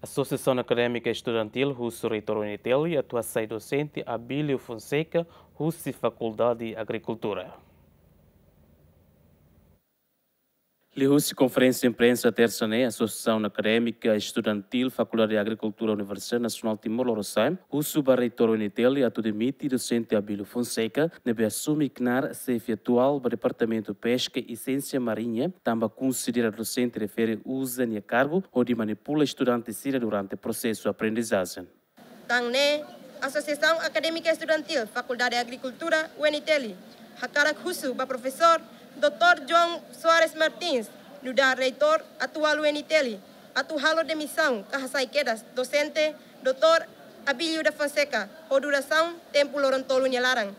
Associação Acadêmica Estudantil Russo Reitor Unitelli, atuação docente Abílio Fonseca, Russo Faculdade de Agricultura. Lihussi Conferência de Imprensa terça né, Associação Académica Estudantil Faculdade de Agricultura Universidade Nacional Timor-Leste, Russo Barreitor Unitelli, atu demite docente Abílio Fonseca, nebe assume CNAR chefe atual do Departamento Pesca e Ciência Marinha, também considera docente refere usa e cargo ou de manipula estudante sira durante o processo de aprendizagem. Tangne, Associação Acadêmica Estudantil Faculdade de Agricultura UNITELI, Hakarak Husu, professor Dr. João Soares Martins, no da reitor atual UNITELI, atual de missão, Carrasai Quedas, docente, Dr. Abilio da Fonseca, por duração, tempo lorontolo nhelarang.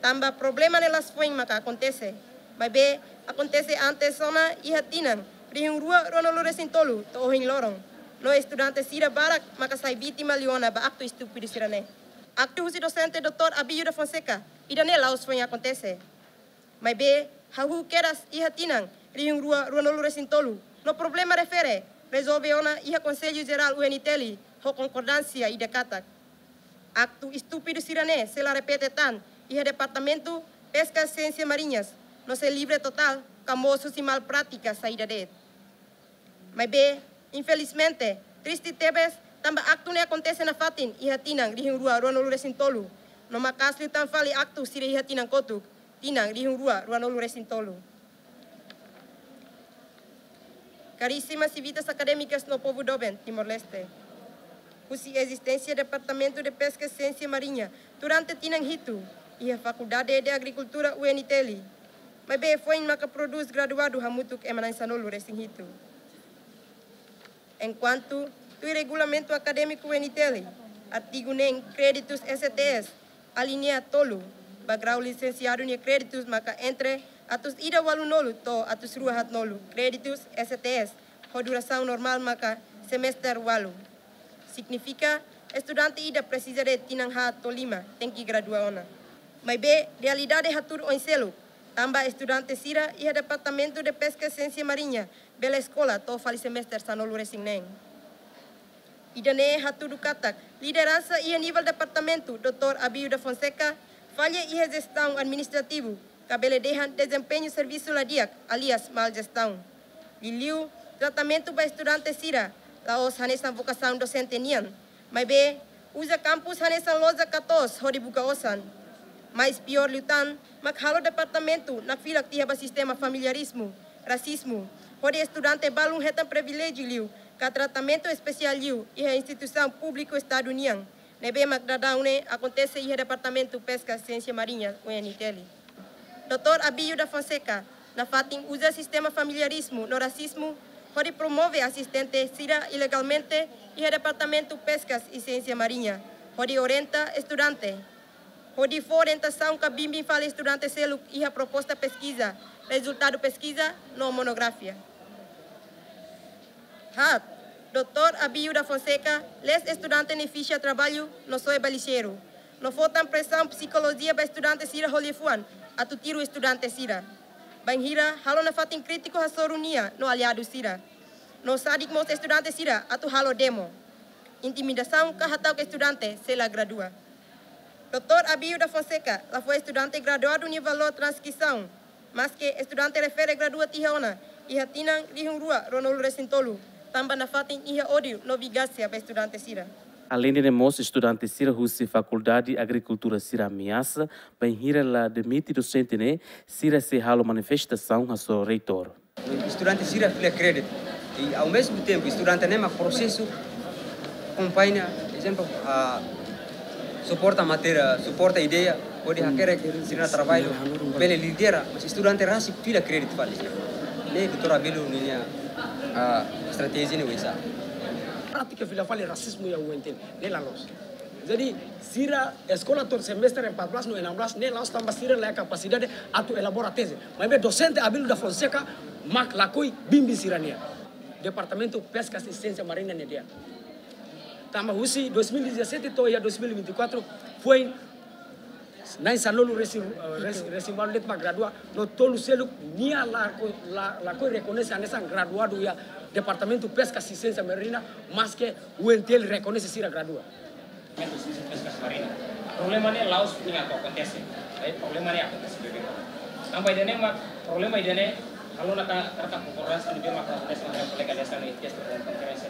Tamba problema nelas foi maka acontece. Mas be, acontece antes zona e hatinan, rihung rua ronolo sintolu, to ohin lorong. No estudante sira barak, maka sai vítima liona ba acto estúpido sirane. Acto docente Dr. Abilio da Fonseca, idane laos foi acontece. Mas hahu keras iha tinang, riung rua ruanolu resintolu. No problema refere, resolve ona iha Conselho Geral UNITELI, ho concordância e decatak. Acto estúpido sirane, se la repete tan, iha Departamento Pesca Ciências Marinhas, no se livre total, camosos e mal práticas saída de. Mas be, infelizmente, triste tebes, também acto ne acontece na fatin, iha tinang, riung rua ruanolu resintolu. No makasli tan fali acto sira iha tinang kotuk, tinang rihung rua, rua nolu resin tolu. Caríssimas civitas acadêmicas no povo Doben, Timor-Leste. Cusi existência do Departamento de Pesca e Ciência Marinha durante Tinang Hitu e a Faculdade de Agricultura UNITELI. Mas bem, foi em que produz graduado Hamutuk Emanan Sanolo Resin Hitu. Enquanto o regulamento acadêmico UNITELI, artigo NEM Créditos STS, alinea tolo, bagrau licenciado em créditos maka entre atus ida walu nolu to atus rua hat nolu. Créditos STS ho duração normal maka semester walu. Significa estudante ida precisa de tinang tolima tem que graduar ona. Mas be realidade hatur oinselo tamba estudante sira e departamento de pesca ciência marinha bela escola to fali semester sanolu resignen Idane haturu katak. Liderança e a nível departamento Dr. Abiu da Fonseca falha e gestão administrativo, cabeledejan desempenho serviço ladiak, alias mal gestão. Liliu, tratamento para estudante sira, laos hanesan vocação docente nian, mas be, usa campus hanesan loja 14, hori buka osan. Mais pior lutan, makhalo departamento na fila que tiha sistema familiarismo, racismo, hori estudante balum retan privilégio liu, ka tratamento especial liu e a instituição público estado nian. Nebe Magdadaune acontece em Departamento Pesca Ciência Marinha, UNITEL. Dr. Abílio da Fonseca, na FATIM, usa sistema familiarismo no racismo, pode promove assistente CIRA ilegalmente e Departamento Pesca e Ciência Marinha, pode orienta estudante, pode for orientação que bimbi fala estudante selo e a proposta pesquisa, resultado pesquisa, no monografia. Hat, Dr. Abílio da Fonseca, les estudantes em ficha trabalho, não sou balicheiro. Não faltam pressão psicologia para estudante sira holifuan, a tu tiro estudante sira. Banhira, halo na fatin crítico a sorunia, no aliado sira. No sadik mos estudante sira, a tu halo demo. Intimidação, kahatau que estudante, se la gradua. Dr. Abílio da Fonseca, lá foi estudante graduado em valor transcrição, mas que estudante refere gradua tihaona, e hatinan rihung rua, ronolu resintolu, também na fatin ia ódio no vigácia para estudante sira. Além de nemos estudante sira husi faculdade agricultura sira ameaça, bem hira la demite docente né, sira se halo manifestação a seu reitor. Estudante sira filha crédito e ao mesmo tempo estudante nema processo acompanha, exemplo, a suporta a matéria, suporta a ideia, pode hacker sira trabalho, pele lidera, mas estudante rasi filha crédito fala. Ne doutor Abelo ninya a estratégia ni wesa. Prática vila fale racismo ya uenten ne la los. Jadi sira escola todo semestre em 14 no enambras ne laos tamba sira la capacidade atu elabora tese. Mas be docente Abelo da Fonseca mak lakoi bimbi sirania. Departamento Pesca Assistência Marinha ne dia. Tamba husi 2017 to ya 2024 foi nayi sa lolu recevoir eh, lettre ma gradua. no tolu selu ni ala ko la la ko reconnaissance anesa graduat do ya. Departamento pesca assistência marina mas que o entel reconhece sira graduat pesca marina. Problemanya laos ni atau kontesnya tapi eh, problemanya aku kasih bebek tambah idenya mak? Problema idenya kalau nak kata konkurrensi lebih mak kontes mak kolega desa ni tes konferensi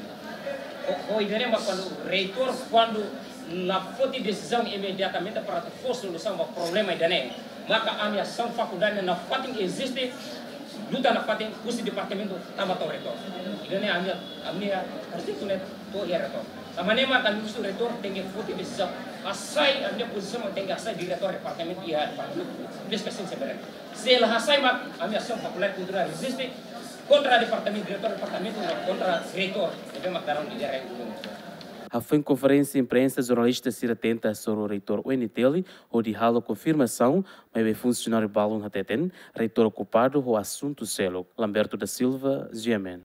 oh idenya mak quando reitor quando na foti decisão imediatamente para a solução do problema da NEM. Maka a minha ação faculdade na fatin existe, luta na fatin, curso departamento tava tão retor. E nem a minha, a minha, artigo né, tô ia retor. A maneira que eu estou retor tem que foti decisão. Assai a minha posição tem que assai diretor departamento e a departamento, despeçem se bem. Se mak assai, mas a minha ação faculdade cultural existe, departamento, diretor departamento, contra reitor, devemos dar um direito. Foi em conferência de imprensa, jornalista se atenta sobre o reitor UNTL, onde halo confirmação, mas o funcionário balão hateten, reitor ocupado o assunto celo. Lamberto da Silva, GMN.